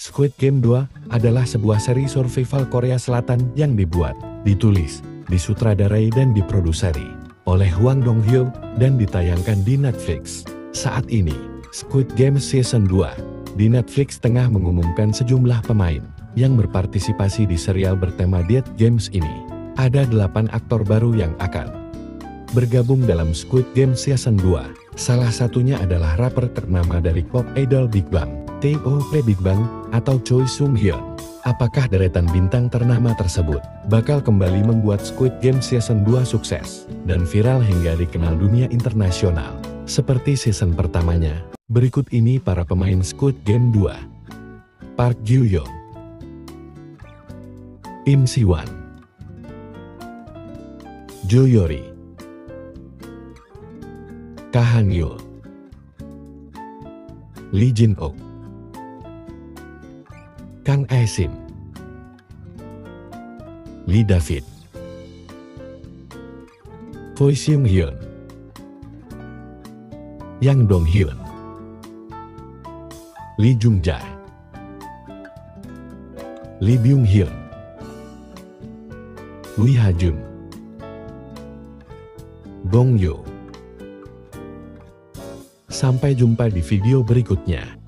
Squid Game 2 adalah sebuah seri survival Korea Selatan yang dibuat, ditulis, disutradarai dan diproduseri oleh Hwang Dong-hyo dan ditayangkan di Netflix. Saat ini, Squid Game Season 2 di Netflix tengah mengumumkan sejumlah pemain yang berpartisipasi di serial bertema Dead Games ini. Ada delapan aktor baru yang akan bergabung dalam Squid Game Season 2. Salah satunya adalah rapper ternama dari pop idol Big Bang, T.O.P. Big Bang, atau Choi Sung Hyun. Apakah deretan bintang ternama tersebut bakal kembali membuat Squid Game Season 2 sukses dan viral hingga dikenal dunia internasional? Seperti season pertamanya, berikut ini para pemain Squid Game 2. Park Gyu Young Im Siwan Jo Yori Kahang Yul Lee Jin Ok Kang Aisim Lee David. Choi Seung Hyun. Yang Dong Hyun. Lee Jung Jae Lee Byung Hyun. Lee Ha Jun. Gong Yo. Sampai jumpa di video berikutnya.